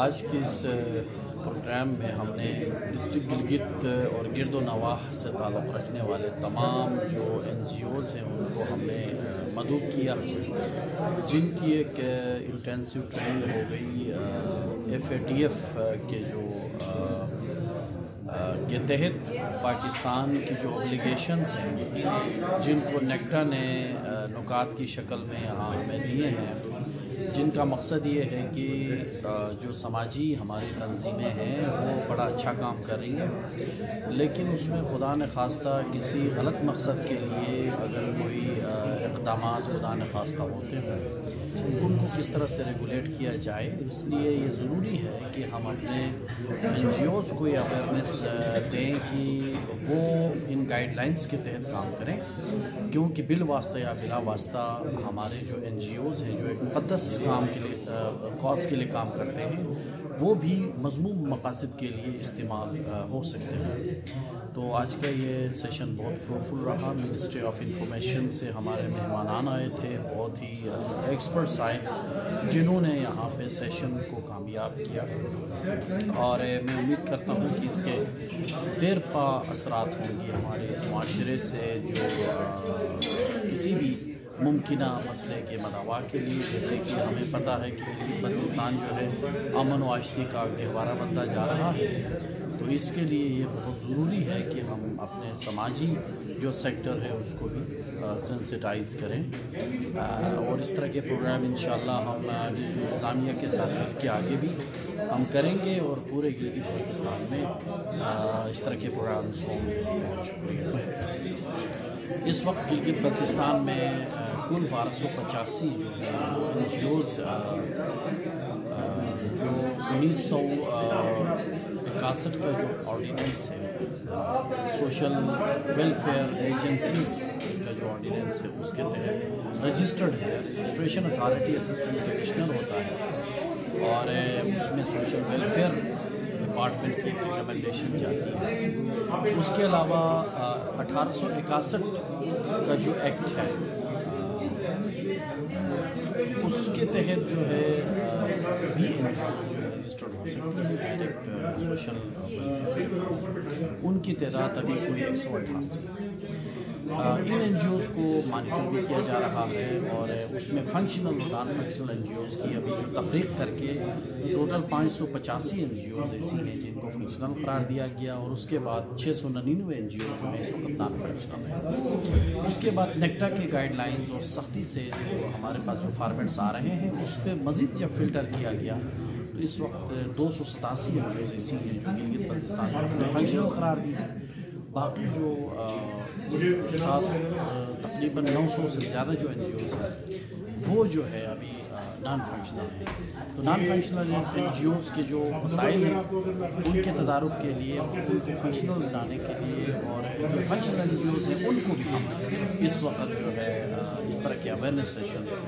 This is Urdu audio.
آج کے اس پروگرام میں ہم نے ڈسٹرکٹ گلگت اور گرد و نواح سے تعلق رکھنے والے تمام جو این جی اوز ہیں، ان کو ہم نے مدعو کیا۔ جن کی ایک انٹینسیو ٹریننگ ہو گئی ایف اے ٹی ایف کے جو کے تحت پاکستان کی جو اوبلیگیشنز ہیں، جن کو نیکٹا نے نکات کی شکل میں یہاں ہمیں دیے ہیں، جن کا مقصد یہ ہے کہ جو سماجی ہماری تنظیمیں ہیں، وہ بڑا اچھا کام کر رہی ہیں۔ لیکن اس میں خدا نے خواستہ کسی غلط مقصد کے لیے اگر کوئی اقدامات خدا نے خواستہ ہوتے ہیں۔ ان کو کس طرح سے ریگولیٹ کیا جائے، اس لیے یہ ضروری ہے کہ ہم اپنے این جی اوز کو یہ اویئرنیس دیں کہ وہ ان گائیڈ لائنس کے تحت کام کریں۔ کیونکہ بل واسطہ یا بلا واسطہ ہمارے جو این جی اوز ہیں، جو ایک مقدس کام کے لیے کاز کے لیے کام کرتے ہیں، وہ بھی مضموم مقاصد کے لیے استعمال ہو سکتے ہیں۔ تو آج کا یہ سیشن بہت فروٹفل رہا۔ منسٹری آف انفارمیشن سے ہمارے مہمان مولانا آئے تھے، بہت ہی ایکسپرٹس آئے، جنہوں نے یہاں پہ سیشن کو کامیاب کیا۔ اور میں امید کرتا ہوں کہ اس کے دیر پا اثرات ہوں گی ہمارے اس معاشرے سے، جو کسی بھی ممکنہ مسئلے کے مداوع کے لیے، جیسے کہ ہمیں پتہ ہے کہ بلتستان جو ہے امن و آشتی کا گہوارہ بنتا جا رہا ہے۔ تو اس کے لیے یہ بہت ضروری ہے کہ ہم اپنے سماجی جو سیکٹر ہے، اس کو بھی سینسٹائز کریں۔ اور اس طرح کے پروگرام انشاءاللہ ہم انتظامیہ کے ساتھ مل کے آگے بھی ہم کریں گے اور پورے گلگت پاکستان میں اس طرح کے پروگرامس ہوں گے۔ شکریہ۔ اس وقت گلگت بلتستان میں کل بارہ سو پچاسی جو ہے این جی اوز جو انیس سو اکاسٹھ کا جو آرڈیننس ہے سوشل ویلفیئر ایجنسیز کا جو آرڈیننس ہے، اس کے تحت رجسٹرڈ ہے رجسٹریشن اتھارٹی اسسٹنٹ کمشنر ہوتا ہے، اور اس میں سوشل ویلفیئر ڈپارٹمنٹ کی ریکمنڈیشن جاتی ہے۔ اس کے علاوہ اٹھارہ سو اکاسٹھ کا جو ایکٹ ہے اس کے تحت جو ہے سوشل ان کی تعداد ابھی کوئی ایک سو اٹھاسی۔ ان این جی اوز کو مانیٹر بھی کیا جا رہا ہے اور اس میں functional non functional N G Os کی ابھی جو تفریق کر کے ٹوٹل پانچ سو پچاسی این جی اوز ایسی ہیں جن کو فنکشنل قرار دیا گیا اور اس کے بعد چھ سو ننانوے این جی اوز جو ہیں اس وقت نان فنکشنل ہیں۔ اس کے بعد نیکٹا کے گائیڈ لائنز اور سختی سے جو ہمارے پاس جو فارمیٹس آ رہے ہیں، اس پہ مزید جب فلٹر کیا گیا، تو اس وقت دو سو ستاسی این جی اوز ایسی ہیں جو گلگت بلتستان میں فنکشنل قرار دی ہیں۔ باقی جو ساتھ تقریباً نو سو سے زیادہ جو این جی اوز ہیں، وہ جو ہے ابھی نان فنکشنل ہیں۔ تو non functional N G Os کے جو مسائل ہیں، ان کے تدارک کے لیے، ان کو فنکشنل بنانے کے لیے، اور جو فنکشنل این جی اوز ہیں، ان کو بھی اس وقت جو ہے اس طرح کے اویئرنیس سیشنس